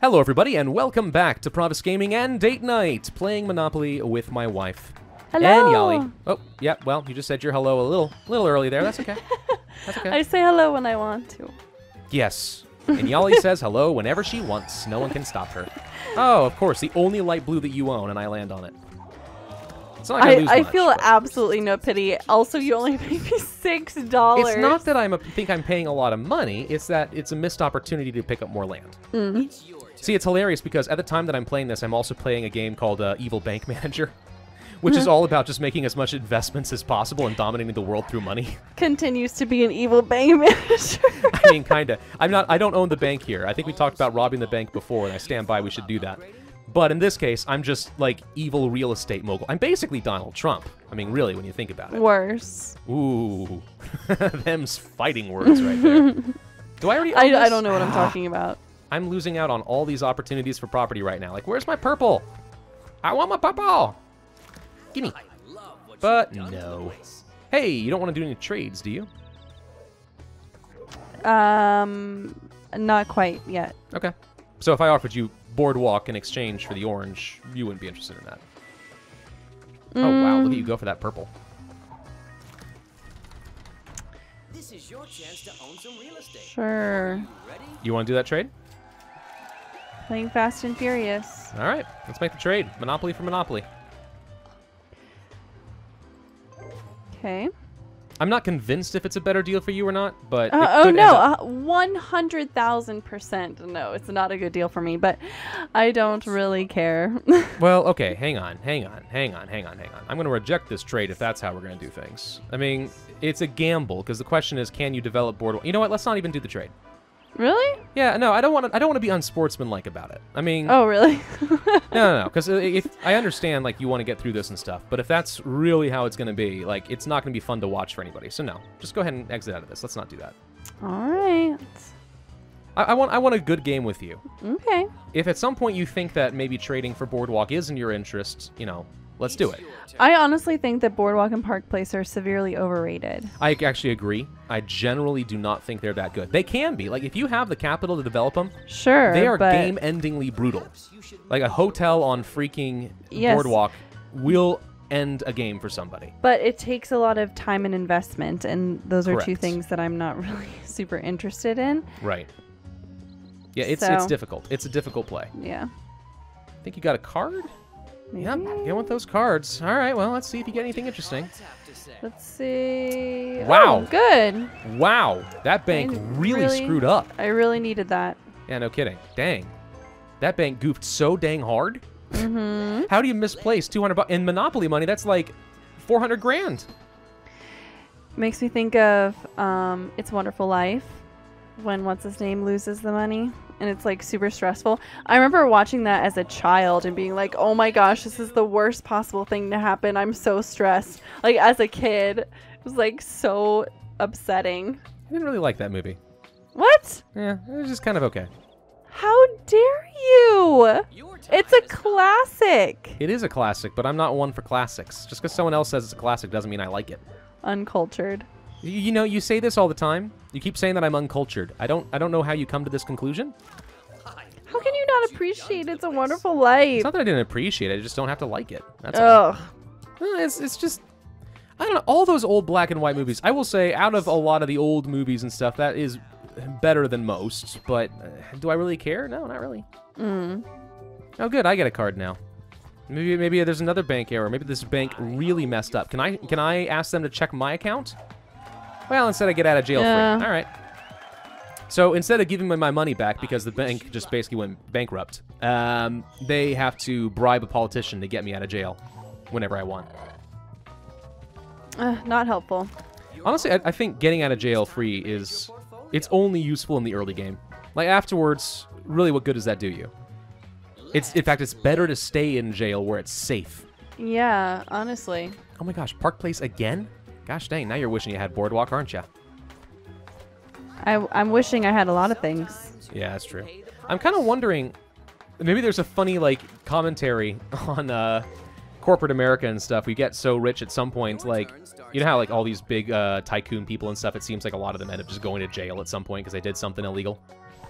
Hello, everybody, and welcome back to Pravus Gaming and Date Night, playing Monopoly with my wife. Hello. Ainyaly. Oh, yeah, well, you just said your hello a little, little early there. That's okay. That's okay. I say hello when I want to. Yes. Ainyaly says hello whenever she wants. No one can stop her. Oh, of course, the only light blue that you own, and I land on it. It's not like I, I, lose I much, feel but- absolutely no pity. Also, you only paid me six dollars. It's not that I'm a, think I'm paying a lot of money. It's that it's a missed opportunity to pick up more land. Mm-hmm. See, it's hilarious because at the time that I'm playing this, I'm also playing a game called uh, Evil Bank Manager, which is all about just making as much investments as possible and dominating the world through money. continues to be an evil bank manager. I mean, kind of. I'm not. I don't own the bank here. I think we talked about robbing the bank before, and I stand by. We should do that. But in this case, I'm just like evil real estate mogul. I'm basically Donald Trump. I mean, really, when you think about it. Worse. Ooh, them's fighting words right there. Do I already? own I, I don't know what I'm talking about. I'm losing out on all these opportunities for property right now. Like, where's my purple? I want my purple. Gimme. But no. Hey, you don't want to do any trades, do you? Um, not quite yet. Okay. So if I offered you boardwalk in exchange for the orange, you wouldn't be interested in that. Oh wow, look at you go for that purple. This is your chance to own some real estate. Sure. Ready? You want to do that trade? Playing Fast and Furious. All right, let's make the trade. Monopoly for Monopoly. Okay. I'm not convinced if it's a better deal for you or not, but Uh, oh no, uh, one hundred thousand percent. No, it's not a good deal for me, but I don't really care. Well, okay, hang on, hang on, hang on, hang on, hang on. I'm going to reject this trade if that's how we're going to do things. I mean, it's a gamble because the question is, can you develop boardwalk? You know what? Let's not even do the trade. Really? Yeah, no, I don't want to. I don't want to be unsportsmanlike about it. I mean, Oh, really? no, no, no, because if I understand, like you want to get through this and stuff, but if that's really how it's going to be, like it's not going to be fun to watch for anybody. So no, just go ahead and exit out of this. Let's not do that. All right. I, I want. I want a good game with you. Okay. If at some point you think that maybe trading for boardwalk is in your interest, you know, let's do it. I honestly think that Boardwalk and Park Place are severely overrated. I actually agree. I generally do not think they're that good. They can be. Like, if you have the capital to develop them, Sure, they are but game-endingly brutal. Like, a hotel on freaking Yes. boardwalk will end a game for somebody. but it takes a lot of time and investment, and those are two things that I'm not really super interested in. Right. Yeah, it's it's difficult. It's a difficult play. Yeah. I think you got a card? Yep, Maybe. get with those cards. All right, well, let's see if you get anything interesting. Have to say. Let's see. Wow. Oh, good. Wow, that bank really, really- screwed up. I really needed that. Yeah, no kidding. Dang. That bank goofed so dang hard. Mm-hmm. How do you misplace 200 bucks in Monopoly money? That's like 400 grand. Makes me think of um, It's Wonderful Life when what's his name loses the money and it's like super stressful. I remember watching that as a child and being like, "Oh my gosh, this is the worst possible thing to happen. I'm so stressed." Like as a kid, it was like so upsetting. I didn't really like that movie. What? Yeah, it was just kind of okay. How dare you? It's a classic. It is a classic, but I'm not one for classics. Just because someone else says it's a classic doesn't mean I like it. Uncultured. You, you know, you say this all the time. You keep saying that I'm uncultured. I don't. I don't know how you come to this conclusion. How can you not appreciate It's a Wonderful Life? It's not that I didn't appreciate it. I just don't have to like it. That's all. Ugh. Uh, It's, it's just, I don't know. All those old black and white movies, I will say, out of a lot of the old movies and stuff, that is better than most. But uh, do I really care? No, not really. Mm. Oh, good. I get a card now. Maybe maybe there's another bank error. Maybe this bank really messed up. Can I can I ask them to check my account? Well, instead I get out of jail Yeah. free. All right. So instead of giving me my money back because the bank just basically went bankrupt, um, they have to bribe a politician to get me out of jail whenever I want. Ugh, not helpful. Honestly, I, I think getting out of jail free is it's only useful in the early game. Like afterwards, really, what good does that do you? It's in fact, it's better to stay in jail where it's safe. Yeah, honestly. Oh my gosh, Park Place again? Gosh dang, now you're wishing you had Boardwalk, aren't you? I, I'm wishing I had a lot of things. Yeah, that's true. I'm kind of wondering, maybe there's a funny like commentary on uh, corporate America and stuff. We get so rich at some point, like you know how like all these big uh, tycoon people and stuff. It seems like a lot of them end up just going to jail at some point because they did something illegal,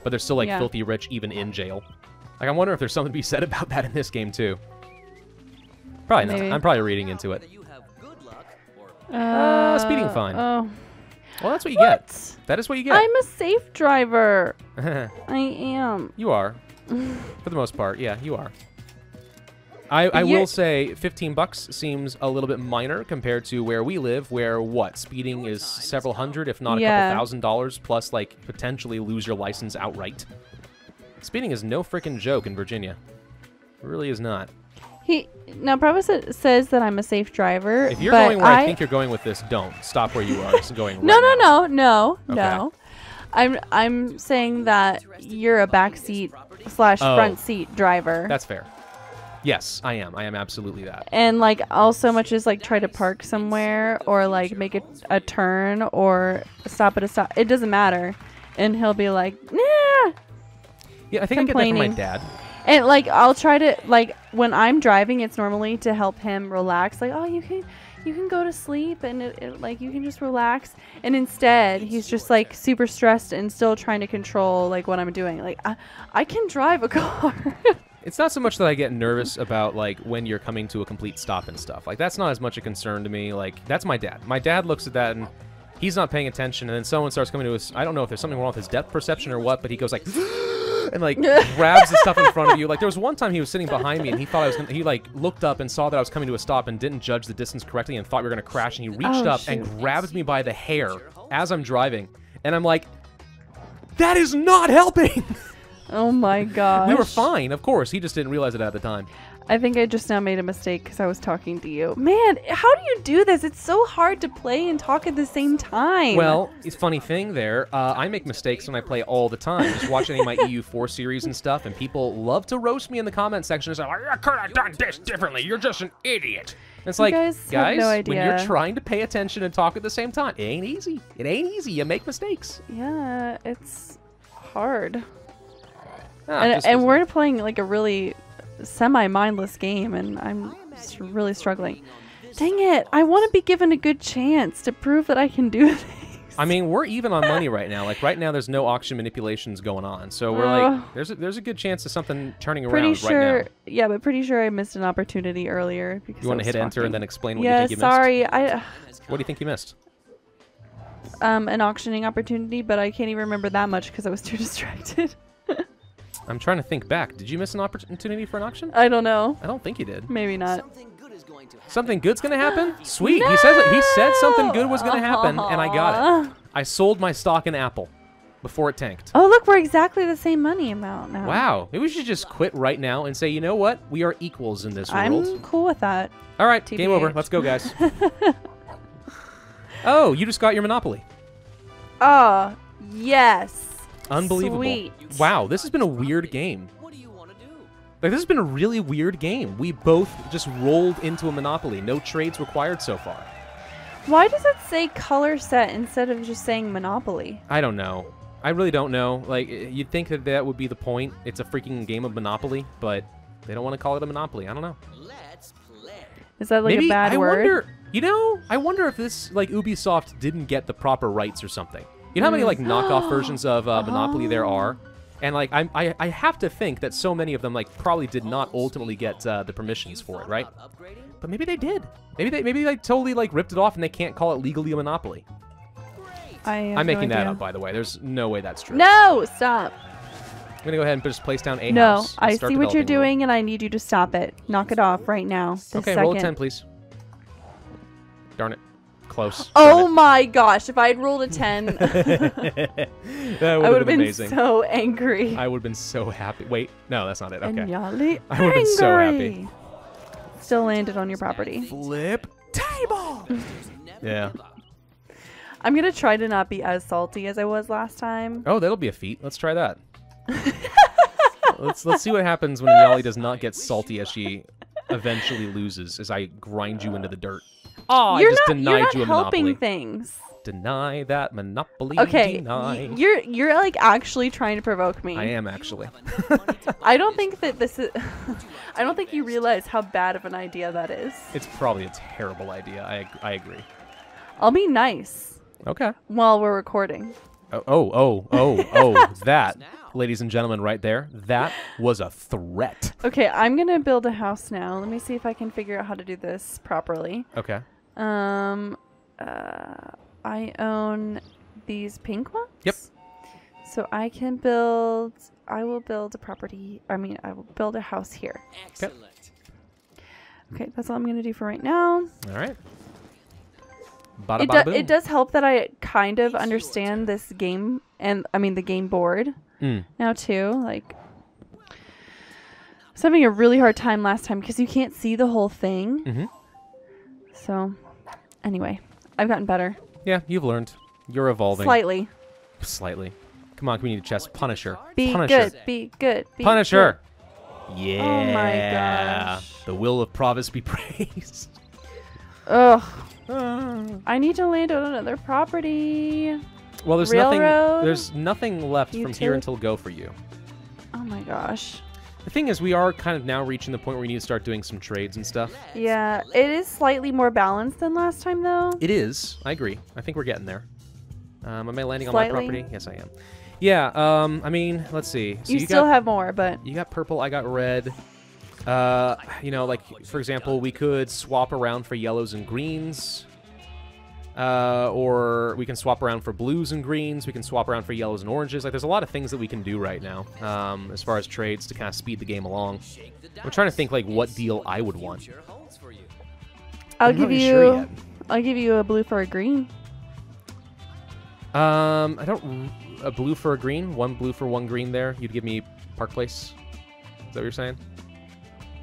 but they're still like Yeah. filthy rich even in jail. Like, I wonder if there's something to be said about that in this game too. Probably Maybe. not. I'm probably reading into it. Or Uh, speeding fine. Oh, Well, that's what you what? get. That is what you get. I'm a safe driver. I am. you are, for the most part. Yeah, you are. I, I will say 15 bucks seems a little bit minor compared to where we live, where what speeding is several hundred, if not a couple thousand dollars, plus like potentially lose your license outright. Speeding is no freaking joke in Virginia. It really is not. He now Prabhu sa- says that I'm a safe driver. If you're going where I, I think you're going with this, don't stop where you are. It's going. No, right no, now. no, no, Okay. no. I'm I'm saying that you're a backseat slash Oh. front seat driver. That's fair. Yes, I am. I am absolutely that. and like I'll so much as like try to park somewhere or like make a, a turn or stop at a stop. It doesn't matter. And he'll be like, nah. Yeah, I think I get that from my dad. And like I'll try to like when I'm driving, it's normally to help him relax. Like, oh, you can you can go to sleep and it, it, like you can just relax. And instead, he's just like super stressed and still trying to control like what I'm doing. Like I I can drive a car. It's not so much that I get nervous about like when you're coming to a complete stop and stuff. Like that's not as much a concern to me. Like that's my dad. My dad looks at that and he's not paying attention, and then someone starts coming to us. I don't know if there's something wrong with his depth perception or what, but he goes like. And like grabs the stuff in front of you. Like there was one time he was sitting behind me and he thought I was gonna, he like looked up and saw that I was coming to a stop and didn't judge the distance correctly and thought we were gonna crash and he oh, reached Oh, up and shoot. grabs me by the hair as I'm driving and I'm like, that is not helping. oh my god. we were fine, of course. He just didn't realize it at the time. I think I just now made a mistake because I was talking to you. Man, how do you do this? It's so hard to play and talk at the same time. Well, it's funny thing there. Uh, I make mistakes when I play all the time. Just watch any of my EU4 series and stuff, and people love to roast me in the comment section. It's like, I could have done this differently. You're just an idiot. And it's You like, guys have no when you're trying to pay attention and talk at the same time, it ain't easy. It ain't easy. You make mistakes. yeah, it's hard. Ah, and and we're playing like a really semi-mindless game, and I'm really struggling. Dang it! I want to be given a good chance to prove that I can do things. I mean, we're even on money right now. Like right now, there's no auction manipulations going on, so we're Ugh. like, there's a, there's a good chance of something turning pretty around sure. right now. Yeah, but pretty sure I missed an opportunity earlier because You want to was hit enter and then explain what yeah, you think you sorry. I missed? What do you think you missed? um an auctioning opportunity, but I can't even remember that much because I was too distracted. I'm trying to think back. Did you miss an opportunity for an auction? I don't know. I don't think you did. Maybe not. something good is going to happen. Something good's gonna happen? Sweet. He says it. He said something good was gonna happen, and I got it. Uh-huh. I sold my stock in Apple before it tanked. Oh, look, we're exactly the same money amount now. Wow. Maybe we should just quit right now and say, you know what? We are equals in this I'm world. cool with that. All right, game over. Let's go, guys. oh, you just got your Monopoly. Oh, yes. Unbelievable. Sweet. Wow, this has been a weird game. What do you want to do? Like this has been a really weird game. We both just rolled into a Monopoly. No trades required so far. Why does it say color set instead of just saying Monopoly? I don't know. I really don't know. Like, you'd think that that would be the point. It's a freaking game of Monopoly, but they don't want to call it a Monopoly. I don't know. Let's play. Is that like Maybe a bad I word? wonder. You know, I wonder if this like Ubisoft didn't get the proper rights or something. You know how many like knockoff versions of uh, Monopoly there are, and like I, I I have to think that so many of them like probably did not ultimately get uh, the permissions for it, right? But maybe they did. Maybe they maybe they totally like ripped it off and they can't call it legally a monopoly. I have I'm no making that up, by the way. There's no way that's true. No, stop. I'm gonna go ahead and just place down a No, house. and I see what you're doing, and I need you to stop it. Knock it off right now. Okay, second. roll a ten, please. Darn it, close. Oh my gosh! If I had rolled a ten, it. that I would would have been, been amazing. so angry. I would have been so happy. Wait, no, that's not it. And Okay. Yali I would've been so happy. Still landed on your property. Flip table. Yeah. I'm gonna try to not be as salty as I was last time. Oh, that'll be a feat. Let's try that. let's let's see what happens when Yali does not get salty as she eventually loses as I grind you into the dirt. Oh, I you're just not, denied you're not you a helping monopoly. things. Deny that monopoly. Okay, Deny. you're you're like actually trying to provoke me. I am actually. I don't think that this is. I don't think you realize how bad of an idea that is. It's probably a terrible idea. I I agree. I'll be nice Okay. while we're recording. Oh oh oh oh oh that. ladies and gentlemen, right there. That was a threat. Okay, I'm gonna build a house now. Let me see if I can figure out how to do this properly. Okay. Um, uh, I own these pink ones. Yep. So I can build. I will build a property. I mean, I will build a house here. Excellent. Okay, that's all I'm gonna do for right now. All right. Bada It, bada do- it does help that I kind of understand this game, and I mean the game board Mm. now too. Like, I was having a really hard time last time because you can't see the whole thing. Mhm. So, anyway, I've gotten better Yeah, you've learned. You're evolving slightly. slightly. Come on, we need a chest. Punisher. Be Punisher. good. Be good. Be Punisher. Yeah. Oh my gosh. The will of Pravus be praised. Good. Ugh. Ah. I need to land on another property. Well, there's nothing. There's nothing left from here until go for you. Oh my gosh. The thing is, we are kind of now reaching the point where we need to start doing some trades and stuff. Yeah, it is slightly more balanced than last time though. It is. I agree. I think we're getting there. Um, am I landing on my property? Yes, I am. Yeah. Um, I mean, let's see. So you, you, still got have more, but you got purple. I got red. Uh, you know, like for example, we could swap around for yellows and greens. Uh, or we can swap around for blues and greens. We can swap around for yellows and oranges. Like, there's a lot of things that we can do right now, um, as far as trades to kind of speed the game along. I'm trying to think like what deal I would want. Future holds for you. I'll I'm give you sure. I'll give you a blue for a green. Um, I don't. A blue for a green. One blue for one green. There, you'd give me Park Place. Is that what you're saying?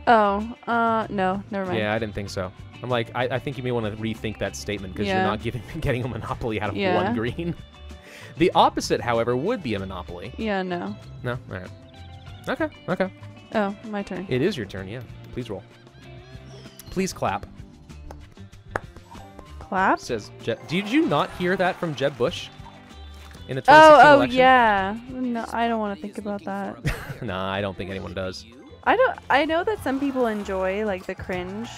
Oh, uh no, never mind. Yeah, I didn't think so. I'm like, I, I think you may want to rethink that statement because you're not giving getting a monopoly out of Yeah. one green. the opposite, however, would be a monopoly. Yeah, no. No, all right. Okay, okay. Oh, my turn. It is your turn. Yeah, please roll. Please clap. Clap. Says Jeb. Did you not hear that from Jeb Bush in the 2016 Oh, oh election? yeah. No, I don't want to think about that. nah, I don't think anyone does. I don't. I know that some people enjoy like the cringe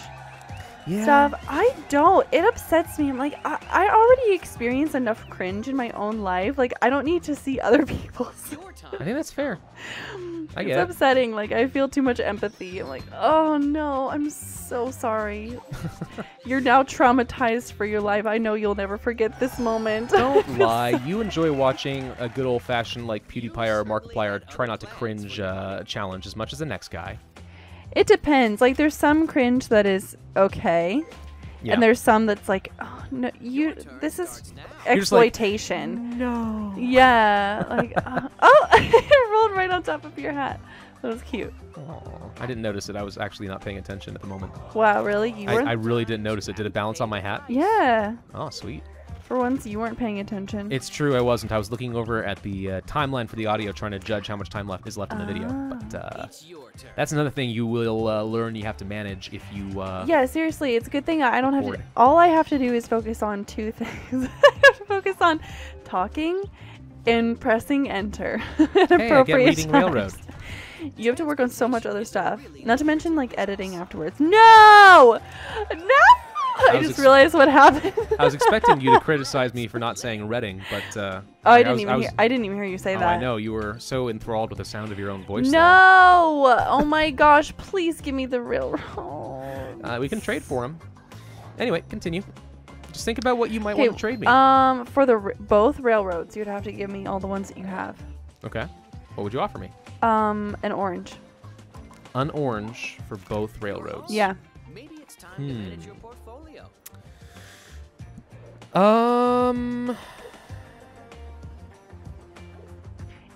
Yeah. stuff. I don't. It upsets me. I'm like, I, I already experience enough cringe in my own life. Like, I don't need to see other people's. I think that's fair. I it's get it. upsetting. Like, I feel too much empathy. I'm like, oh no, I'm so sorry. You're now traumatized for your life. I know you'll never forget this moment. Don't lie. You enjoy watching a good old fashioned like PewDiePie or Markiplier try not to cringe uh, challenge as much as the next guy. It depends. Like, there's some cringe that is okay, Yeah. and there's some that's like, oh no, you. This is You're like, exploitation. no. Yeah, like uh, oh, it rolled right on top of your hat. That was cute. I didn't notice it. I was actually not paying attention at the moment. Wow, really? You I, were? I really didn't notice it. Did it balance on my hat? yeah. Oh, sweet. For once, you weren't paying attention. It's true. I wasn't. I was looking over at the uh, timeline for the audio, trying to judge how much time left is left in the video. But uh, It's your turn. that's another thing you will uh, learn. You have to manage if you. Uh, yeah, seriously, it's a good thing I don't have to. All I have to do is focus on two things. I have to focus on talking and pressing enter at Hey, I get appropriate reading Railroad. times. You have to work on so much other stuff. Not to mention like editing afterwards. No, no! I, was just ex- realized what happened. I was expecting you to criticize me for not saying Reading, but. Uh, Oh, I like, didn't was- even was- hear. I didn't even hear you say oh, that. I know you were so enthralled with the sound of your own voice. No! Oh my gosh! Please give me the real. Uh, we can trade for him. Anyway, continue. Just think about what you might want to trade me. Um, for the r- both railroads, you'd have to give me all the ones that you have. okay. What would you offer me? Um, an orange. An orange for both railroads. Yeah. Maybe it's time Hmm. Um,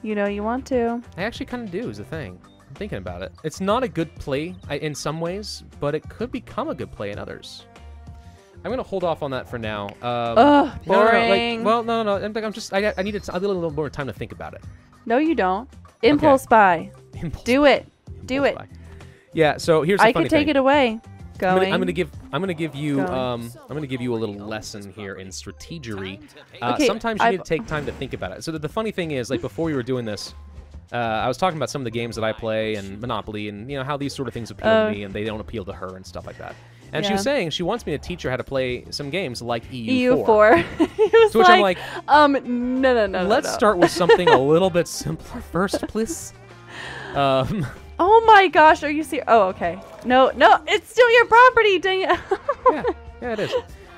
You know you want to. I actually kind of do. Is the thing. I'm thinking about it. It's not a good play in some ways, but it could become a good play in others. I'm gonna hold off on that for now. Um, Ugh, no, no, no, boring. like, well, no, no, no. I'm, I'm just. I, I needed a little, little more time to think about it. No, you don't. Impulse buy. Impulse- Do it. Do it. buy. Yeah. So here's the I could take thing. it away. I'm Going. gonna, I'm gonna give I'm gonna give you Going. um I'm gonna give you a little lesson here in strategery. Time to pay Uh, Okay, sometimes you need I've- to take time to think about it. So the, the funny thing is, like before we were doing this, uh, I was talking about some of the games that I play and Monopoly and you know how these sort of things appeal Oh. to me and they don't appeal to her and stuff like that. And she was saying she wants me to teach her how to play some games like EU4. EU4. he To which like, I'm like, um, no, no, no, no, let's no. start with something a little bit simpler first, please. Um, Oh my gosh, are you serious? Oh, okay. No, no, it's still your property. Dang it. yeah, yeah, it is.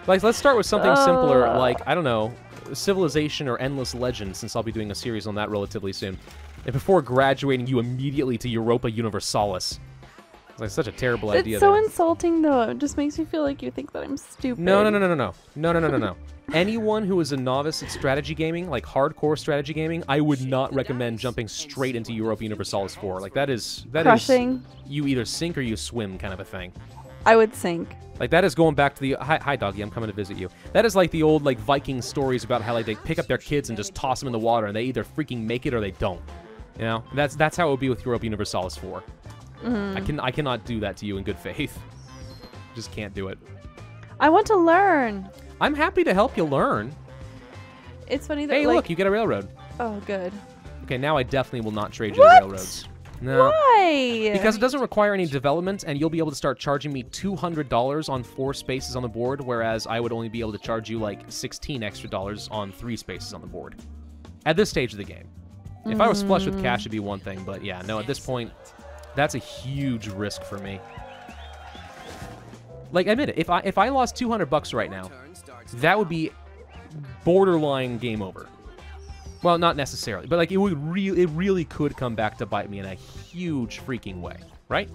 Like, let's start with something simpler, Uh. like I don't know, Civilization or Endless Legend, since I'll be doing a series on that relatively soon. And before graduating you immediately to Europa Universalis. It's like such a terrible idea. It's so there. insulting, though. It just makes me feel like you think that I'm stupid. No, no, no, no, no, no, no, no, no, no, no. Anyone who is a novice at strategy gaming, like hardcore strategy gaming, I would not recommend jumping straight into Europa Universalis 4. Like that is that is Crushing. you either sink or you swim kind of a thing. I would sink. Like that is going back to the hi, hi doggy, I'm coming to visit you. That is like the old like Viking stories about how like they pick up their kids and just toss them in the water and they either freaking make it or they don't. You know, that's that's how it would be with Europa Universalis 4. Mm-hmm. I can I cannot do that to you in good faith. Just can't do it. I want to learn. I'm happy to help you learn. It's funny that Hey, like look, you get a railroad. oh good. Okay, now I definitely will not trade you What? the railroads. No. Why? Because it doesn't require any development, and you'll be able to start charging me $200 on four spaces on the board, whereas I would only be able to charge you like 16 extra dollars on three spaces on the board. At this stage of the game. If I was flush with cash, mm. it'd be one thing, but yeah, no, at this point, that's a huge risk for me. Like, admit it, if I if I lost 200 bucks right now, that would be borderline game over. Well, not necessarily, but like it would really, it really could come back to bite me in a huge freaking way, right?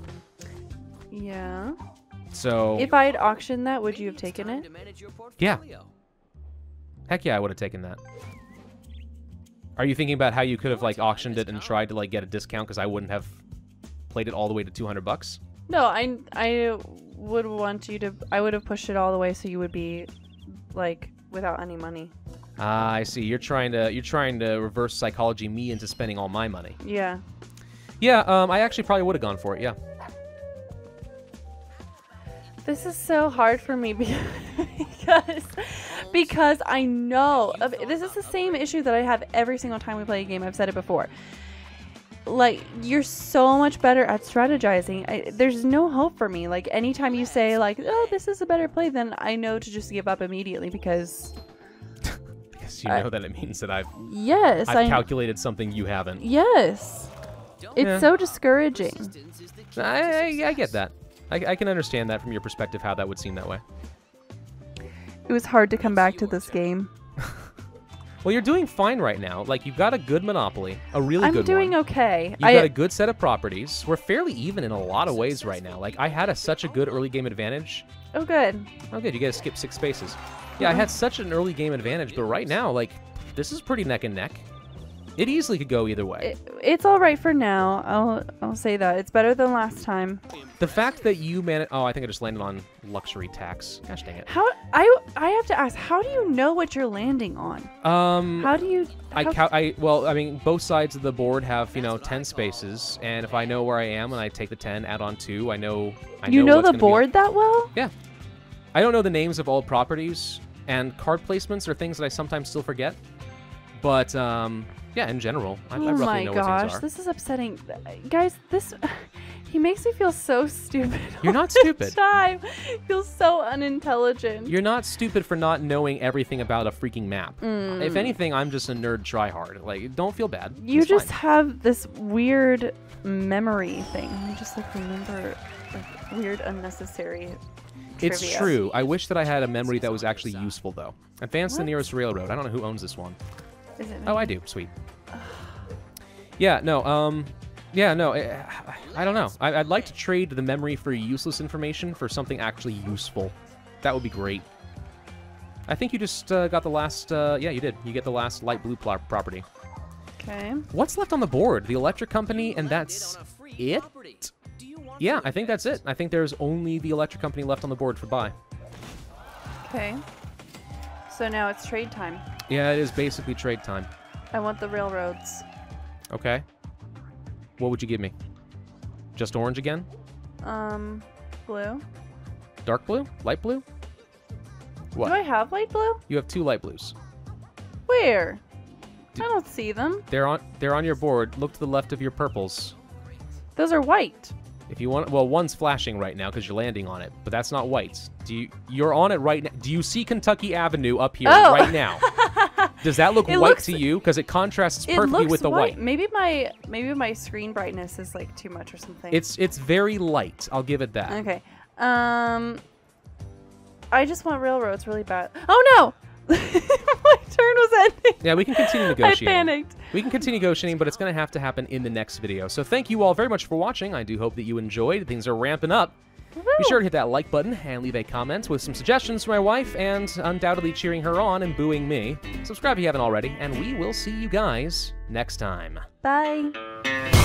yeah. So If I had auctioned that, would you have taken it? to manage your Yeah. heck yeah, I would have taken that. Are you thinking about how you could have like auctioned it and tried to like get a discount because I wouldn't have played it all the way to 200 bucks? No, I I would want you to. I would have pushed it all the way so you would be like without any money. Ah, I see. You're trying to you're trying to reverse psychology me into spending all my money. Yeah. Yeah, um, I actually probably would have gone for it. Yeah. This is so hard for me be- because because I know of, this is the same issue that I have every single time we play a game. I've said it before. Like you're so much better at strategizing. I, there's no hope for me. Like anytime you say like, "Oh, this is a better play," then I know to just give up immediately because Because you I- know that it means that I've yes, I've I calculated something you haven't. yes, it's Yeah. so discouraging. Persistence is the key I, I, I get that. I, I can understand that from your perspective, how that would seem that way. It was hard to come back to this game. Well, you're doing fine right now. Like you've got a good monopoly, a really good monopoly. I'm doing one. okay. You've I got a good set of properties. We're fairly even in a lot of ways right now. Like I had a, such a good early game advantage. oh good. Oh, good. You get to skip six spaces. Yeah, I uh-huh. had such an early game advantage, but right now, like, this is pretty neck and neck. It easily could go either way. It, it's all right for now. I'll I'll say that it's better than last time. the fact that you managed. Oh, I think I just landed on luxury tax. Gosh dang it. How I I have to ask, how do you know what you're landing on? Um, How do you? I count. I well, I mean, both sides of the board have you know ten spaces, and if I know where I am and I take the ten, add on two, I know. I you know what's the board that well? Yeah. I don't know the names of all properties, and card placements are things that I sometimes still forget. But um, yeah, in general, I, I oh roughly my gosh, this is upsetting, guys. This he makes me feel so stupid. You're not stupid. Time feels so unintelligent. You're not stupid for not knowing everything about a freaking map. If anything, I'm just a nerd tryhard. Like, don't feel bad. Mm. you It's just fine. have this weird memory thing. You just like remember like weird unnecessary. It's trivia. true. I wish that I had a memory that was actually useful, though. Advance the nearest railroad. I don't know who owns this one. Is it? Oh, I do. Sweet. Yeah, no, um, yeah, no, I, I don't know. I, I'd like to trade the memory for useless information for something actually useful. That would be great. I think you just uh, got the last, uh, yeah, you did. You get the last light blue pl- property. Okay. What's left on the board? The electric company, and that's on it? property. Do you want Yeah, I think that's it. I think there's only the electric company left on the board for buy. Okay. So now it's trade time. Yeah, it is basically trade time. I want the railroads. Okay. What would you give me? Just orange again? Um, blue. Dark blue? Light blue? What? Do I have light blue? You have two light blues. Where? I don't see them. They're on they're on your board. Look to the left of your purples. Those are white. If you want, well, one's flashing right now because you're landing on it, but that's not white. Do you? You're on it right now. Do you see Kentucky Avenue up here Oh. right now? Does that look It white looks- to you? Because it contrasts perfectly looks with the white. white. Maybe my maybe my screen brightness is like too much or something. It's it's very light. I'll give it that. okay. Um, I just want railroads really bad. Oh no! my turn was ending. Yeah, we can continue negotiating. I panicked. We can continue negotiating, but it's going to have to happen in the next video. So thank you all very much for watching. I do hope that you enjoyed. Things are ramping up. Be sure to hit that like button and leave a comment with some suggestions for my wife and undoubtedly cheering her on and booing me. Subscribe if you haven't already, and we will see you guys next time. Bye.